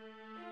Música